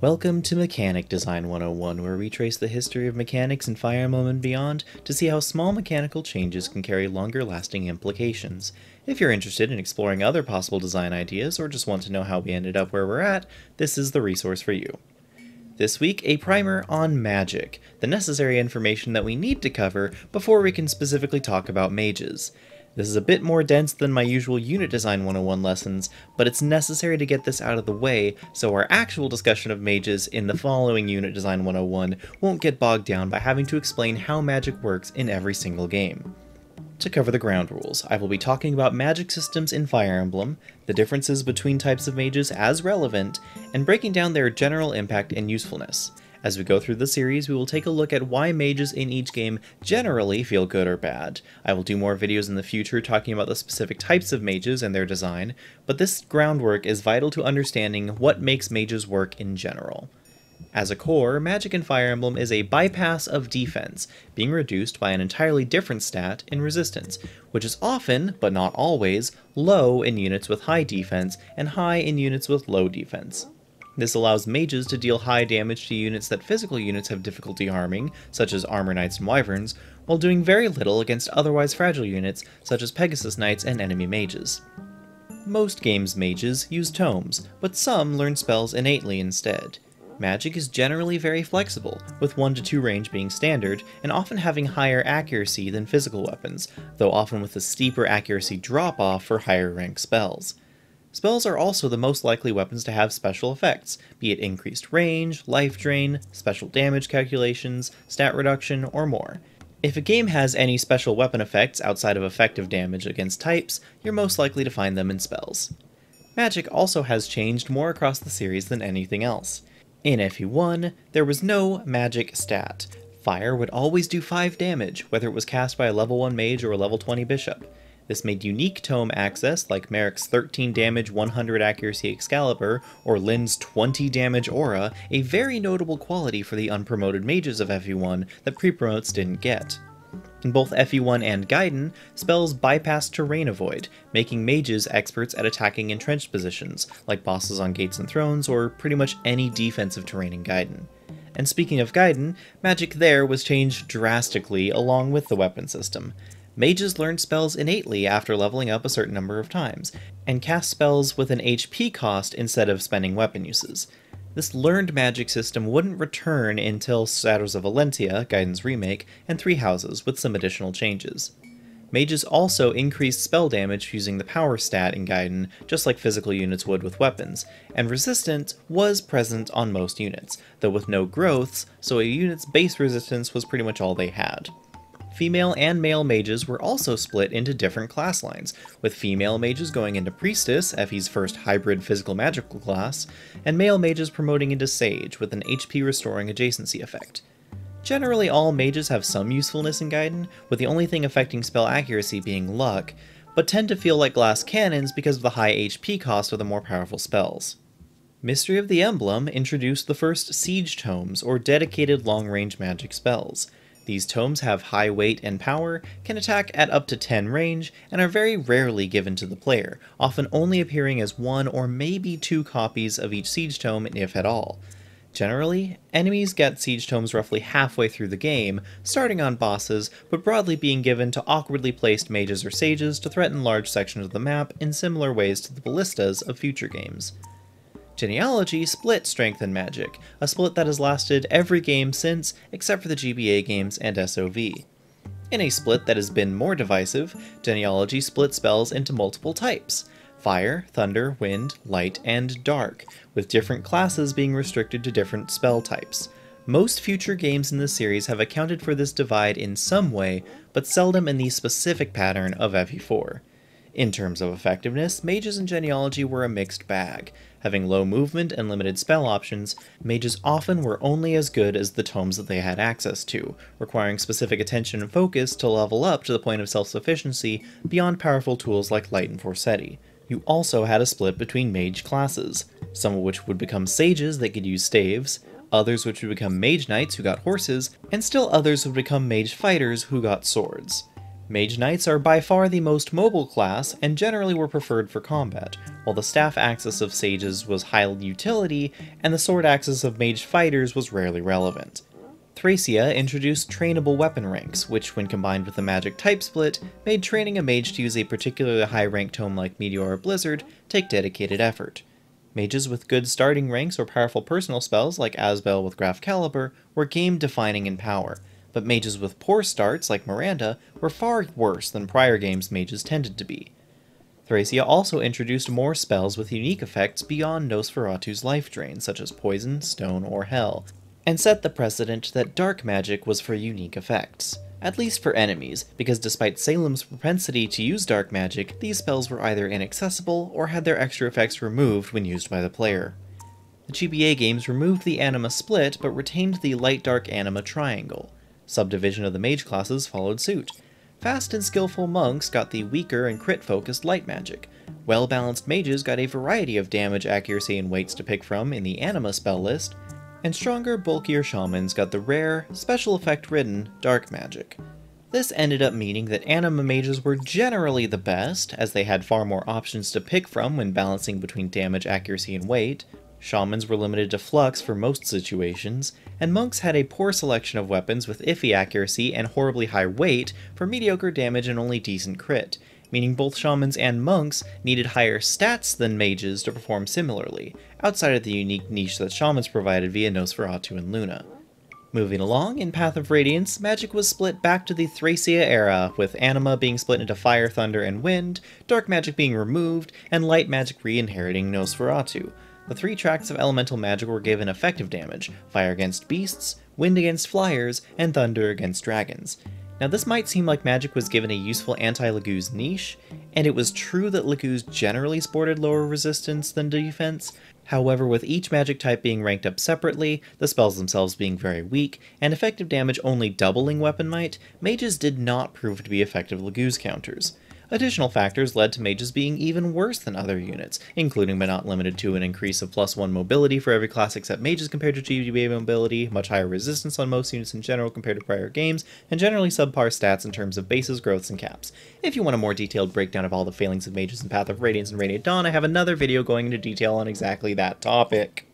Welcome to Mechanic Design 101, where we trace the history of mechanics in Fire Emblem and beyond to see how small mechanical changes can carry longer lasting implications. If you're interested in exploring other possible design ideas or just want to know how we ended up where we're at, this is the resource for you. This week, a primer on magic, the necessary information that we need to cover before we can specifically talk about mages. This is a bit more dense than my usual Unit Design 101 lessons, but it's necessary to get this out of the way so our actual discussion of mages in the following Unit Design 101 won't get bogged down by having to explain how magic works in every single game. To cover the ground rules, I will be talking about magic systems in Fire Emblem, the differences between types of mages as relevant, and breaking down their general impact and usefulness. As we go through the series, we will take a look at why mages in each game generally feel good or bad. I will do more videos in the future talking about the specific types of mages and their design, but this groundwork is vital to understanding what makes mages work in general. As a core, Magic in Fire Emblem is a bypass of defense, being reduced by an entirely different stat in resistance, which is often, but not always, low in units with high defense and high in units with low defense. This allows mages to deal high damage to units that physical units have difficulty harming, such as Armor Knights and Wyverns, while doing very little against otherwise fragile units, such as Pegasus Knights and enemy mages. Most games' mages use tomes, but some learn spells innately instead. Magic is generally very flexible, with 1 to 2 range being standard, and often having higher accuracy than physical weapons, though often with a steeper accuracy drop off for higher rank spells. Spells are also the most likely weapons to have special effects, be it increased range, life drain, special damage calculations, stat reduction, or more. If a game has any special weapon effects outside of effective damage against types, you're most likely to find them in spells. Magic also has changed more across the series than anything else. In FE1, there was no magic stat. Fire would always do 5 damage, whether it was cast by a level 1 mage or a level 20 bishop. This made unique tome access, like Merric's 13 damage 100 accuracy Excalibur, or Linde's 20 damage Aura, a very notable quality for the unpromoted mages of FE1 that pre-promotes didn't get. In both FE1 and Gaiden, spells bypass terrain avoid, making mages experts at attacking entrenched positions, like bosses on gates and thrones, or pretty much any defensive terrain in Gaiden. And speaking of Gaiden, magic there was changed drastically along with the weapon system. Mages learn spells innately after leveling up a certain number of times, and cast spells with an HP cost instead of spending weapon uses. This learned magic system wouldn't return until Shadows of Valentia, Gaiden's remake, and Three Houses, with some additional changes. Mages also increased spell damage using the power stat in Gaiden, just like physical units would with weapons, and resistance was present on most units, though with no growths, so a unit's base resistance was pretty much all they had female and male mages were also split into different class lines, with female mages going into Priestess, FE's first hybrid physical magical class, and male mages promoting into Sage with an HP restoring adjacency effect. Generally all mages have some usefulness in Gaiden, with the only thing affecting spell accuracy being luck, but tend to feel like glass cannons because of the high HP cost of the more powerful spells. Mystery of the Emblem introduced the first Siege Tomes, or dedicated long-range magic spells. These tomes have high weight and power, can attack at up to 10 range, and are very rarely given to the player, often only appearing as one or maybe two copies of each siege tome if at all. Generally, enemies get siege tomes roughly halfway through the game, starting on bosses, but broadly being given to awkwardly placed mages or sages to threaten large sections of the map in similar ways to the ballistas of future games. Genealogy split Strength and Magic, a split that has lasted every game since, except for the GBA games and SOV. In a split that has been more divisive, Genealogy split spells into multiple types fire, thunder, wind, light, and dark, with different classes being restricted to different spell types. Most future games in the series have accounted for this divide in some way, but seldom in the specific pattern of FE4. In terms of effectiveness, mages and genealogy were a mixed bag. Having low movement and limited spell options, mages often were only as good as the tomes that they had access to, requiring specific attention and focus to level up to the point of self-sufficiency beyond powerful tools like Light and Forseti. You also had a split between mage classes, some of which would become sages that could use staves, others which would become mage knights who got horses, and still others would become mage fighters who got swords. Mage Knights are by far the most mobile class and generally were preferred for combat, while the staff axis of sages was high utility, and the sword axis of mage fighters was rarely relevant. Thracia introduced trainable weapon ranks, which, when combined with the magic type split, made training a mage to use a particularly high ranked tome like Meteor or Blizzard take dedicated effort. Mages with good starting ranks or powerful personal spells like Asbel with Grafcalibur were game defining in power, but mages with poor starts like Miranda were far worse than prior games mages tended to be. Thracia also introduced more spells with unique effects beyond Nosferatu's life drain, such as poison, stone, or hell, and set the precedent that dark magic was for unique effects. At least for enemies, because despite Salem's propensity to use dark magic, these spells were either inaccessible or had their extra effects removed when used by the player. The GBA games removed the anima split but retained the light-dark anima triangle. Subdivision of the mage classes followed suit, Fast and skillful monks got the weaker and crit-focused light magic. Well-balanced mages got a variety of damage, accuracy, and weights to pick from in the anima spell list, and stronger, bulkier shamans got the rare, special effect-ridden dark magic. This ended up meaning that anima mages were generally the best, as they had far more options to pick from when balancing between damage, accuracy, and weight, Shamans were limited to flux for most situations, and monks had a poor selection of weapons with iffy accuracy and horribly high weight for mediocre damage and only decent crit, meaning both shamans and monks needed higher stats than mages to perform similarly, outside of the unique niche that shamans provided via Nosferatu and Luna. Moving along, in Path of Radiance, magic was split back to the Thracia era, with Anima being split into Fire, Thunder, and Wind, Dark magic being removed, and Light magic re-inheriting Nosferatu, the three tracks of elemental magic were given effective damage fire against beasts, wind against flyers, and thunder against dragons. Now, this might seem like magic was given a useful anti Laguz niche, and it was true that Laguz generally sported lower resistance than defense. However, with each magic type being ranked up separately, the spells themselves being very weak, and effective damage only doubling weapon might, mages did not prove to be effective Laguz counters. Additional factors led to mages being even worse than other units, including but not limited to an increase of plus 1 mobility for every class except mages compared to GBA mobility, much higher resistance on most units in general compared to prior games, and generally subpar stats in terms of bases, growths, and caps. If you want a more detailed breakdown of all the failings of mages in Path of Radiance and Radiant Dawn, I have another video going into detail on exactly that topic.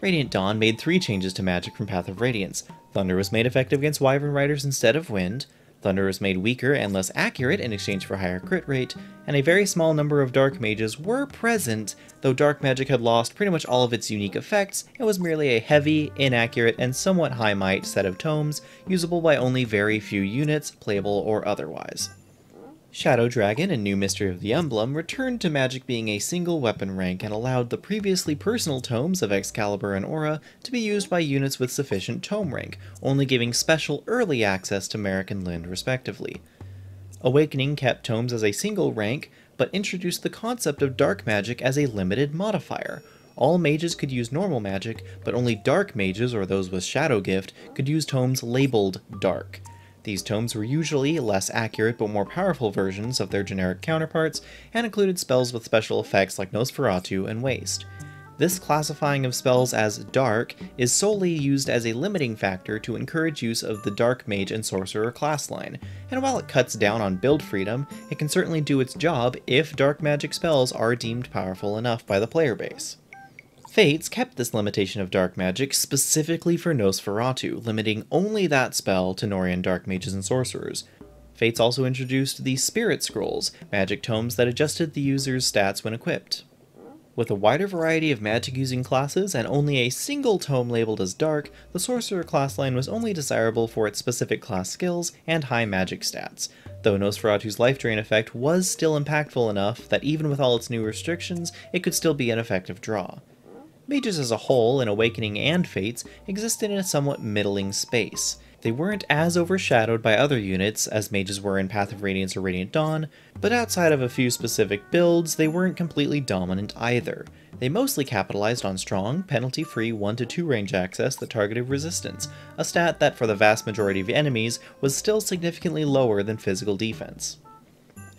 Radiant Dawn made three changes to magic from Path of Radiance. Thunder was made effective against Wyvern Riders instead of Wind, Thunder was made weaker and less accurate in exchange for higher crit rate, and a very small number of Dark Mages were present, though Dark Magic had lost pretty much all of its unique effects and was merely a heavy, inaccurate, and somewhat high might set of tomes, usable by only very few units, playable or otherwise. Shadow Dragon and New Mystery of the Emblem returned to Magic being a single weapon rank and allowed the previously personal tomes of Excalibur and Aura to be used by units with sufficient tome rank, only giving special early access to Merric and Linde respectively. Awakening kept tomes as a single rank, but introduced the concept of dark magic as a limited modifier. All mages could use normal magic, but only dark mages or those with Shadow Gift could use tomes labeled dark. These tomes were usually less accurate but more powerful versions of their generic counterparts, and included spells with special effects like Nosferatu and Waste. This classifying of spells as dark is solely used as a limiting factor to encourage use of the Dark Mage and Sorcerer class line, and while it cuts down on build freedom, it can certainly do its job if dark magic spells are deemed powerful enough by the player base. Fates kept this limitation of dark magic specifically for Nosferatu, limiting only that spell to Nohrian dark mages and sorcerers. Fates also introduced the Spirit Scrolls, magic tomes that adjusted the user's stats when equipped. With a wider variety of magic-using classes and only a single tome labeled as dark, the Sorcerer class line was only desirable for its specific class skills and high magic stats, though Nosferatu's life drain effect was still impactful enough that even with all its new restrictions, it could still be an effective draw. Mages as a whole, in Awakening and Fates, existed in a somewhat middling space. They weren't as overshadowed by other units as mages were in Path of Radiance or Radiant Dawn, but outside of a few specific builds, they weren't completely dominant either. They mostly capitalized on strong, penalty-free 1-2 range access that targeted resistance, a stat that for the vast majority of enemies was still significantly lower than physical defense.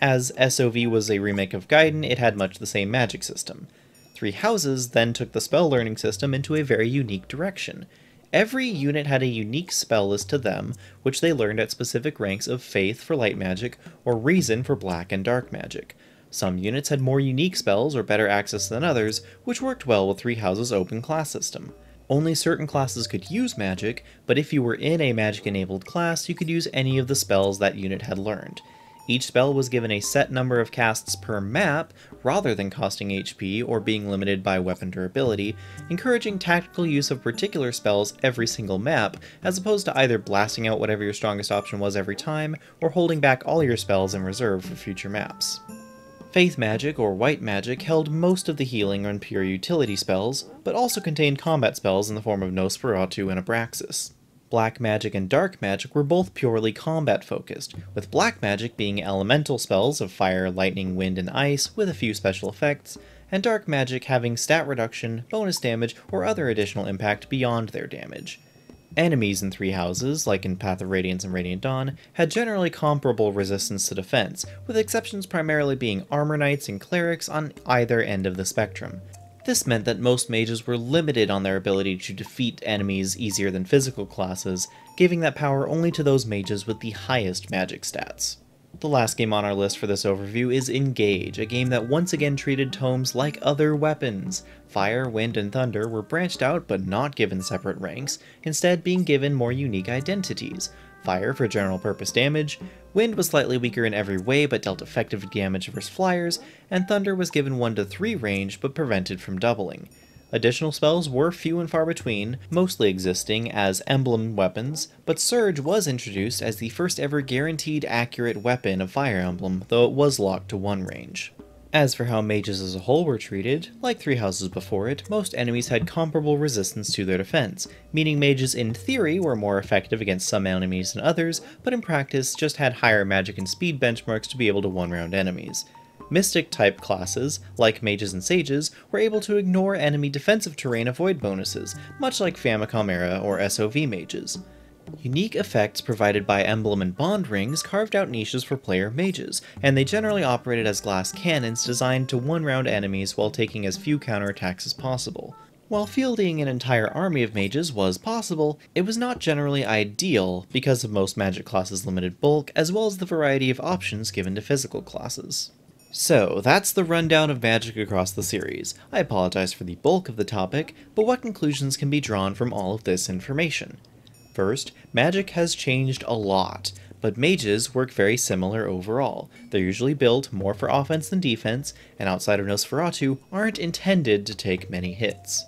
As SOV was a remake of Gaiden, it had much the same magic system. Three Houses then took the spell learning system into a very unique direction. Every unit had a unique spell list to them, which they learned at specific ranks of Faith for light magic or Reason for black and dark magic. Some units had more unique spells or better access than others, which worked well with Three Houses' open class system. Only certain classes could use magic, but if you were in a magic enabled class, you could use any of the spells that unit had learned. Each spell was given a set number of casts per map, rather than costing HP or being limited by weapon durability, encouraging tactical use of particular spells every single map, as opposed to either blasting out whatever your strongest option was every time, or holding back all your spells in reserve for future maps. Faith Magic, or White Magic, held most of the healing and pure utility spells, but also contained combat spells in the form of Nosferatu and Abraxas. Black Magic and Dark Magic were both purely combat focused, with Black Magic being elemental spells of fire, lightning, wind, and ice with a few special effects, and Dark Magic having stat reduction, bonus damage, or other additional impact beyond their damage. Enemies in Three Houses, like in Path of Radiance and Radiant Dawn, had generally comparable resistance to defense, with exceptions primarily being Armor Knights and Clerics on either end of the spectrum. This meant that most mages were limited on their ability to defeat enemies easier than physical classes, giving that power only to those mages with the highest magic stats. The last game on our list for this overview is Engage, a game that once again treated tomes like other weapons. Fire, Wind, and Thunder were branched out but not given separate ranks, instead being given more unique identities. Fire for general purpose damage, Wind was slightly weaker in every way but dealt effective damage versus flyers, and Thunder was given 1 to 3 range but prevented from doubling. Additional spells were few and far between, mostly existing as emblem weapons, but Surge was introduced as the first ever guaranteed accurate weapon of Fire Emblem, though it was locked to one range. As for how mages as a whole were treated, like Three Houses before it, most enemies had comparable resistance to their defense, meaning mages in theory were more effective against some enemies than others, but in practice just had higher magic and speed benchmarks to be able to one-round enemies. Mystic type classes, like mages and sages, were able to ignore enemy defensive terrain avoid bonuses, much like Famicom era or SOV mages. Unique effects provided by emblem and bond rings carved out niches for player mages, and they generally operated as glass cannons designed to one-round enemies while taking as few counterattacks as possible. While fielding an entire army of mages was possible, it was not generally ideal because of most magic classes' limited bulk, as well as the variety of options given to physical classes. So, that's the rundown of magic across the series. I apologize for the bulk of the topic, but what conclusions can be drawn from all of this information? First, magic has changed a lot, but mages work very similar overall. They're usually built more for offense than defense, and outside of Nosferatu, aren't intended to take many hits.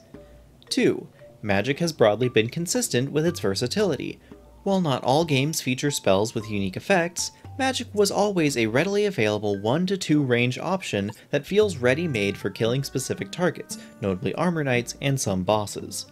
2. Magic has broadly been consistent with its versatility. While not all games feature spells with unique effects, Magic was always a readily available 1 to 2 range option that feels ready-made for killing specific targets, notably Armor Knights and some bosses.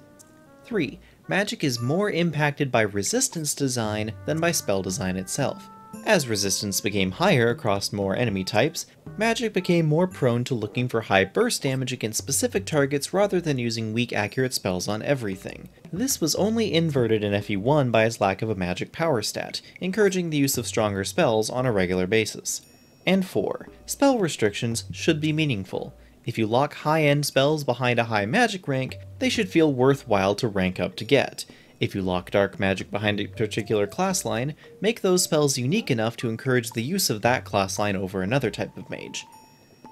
3. Magic is more impacted by resistance design than by spell design itself. As resistance became higher across more enemy types, Magic became more prone to looking for high burst damage against specific targets rather than using weak accurate spells on everything. This was only inverted in FE1 by its lack of a magic power stat, encouraging the use of stronger spells on a regular basis. And 4. Spell restrictions should be meaningful. If you lock high-end spells behind a high magic rank, they should feel worthwhile to rank up to get. If you lock dark magic behind a particular class line, make those spells unique enough to encourage the use of that class line over another type of mage.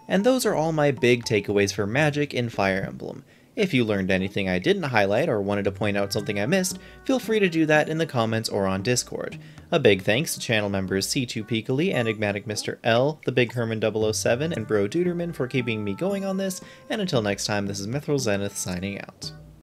And those are all my big takeaways for magic in Fire Emblem. If you learned anything I didn't highlight or wanted to point out something I missed, feel free to do that in the comments or on Discord. A big thanks to channel members C2 Peekly, Enigmatic Mr. L, The Big Herman 007, and Bro Duderman for keeping me going on this, and until next time, this is Mythril Zenith signing out.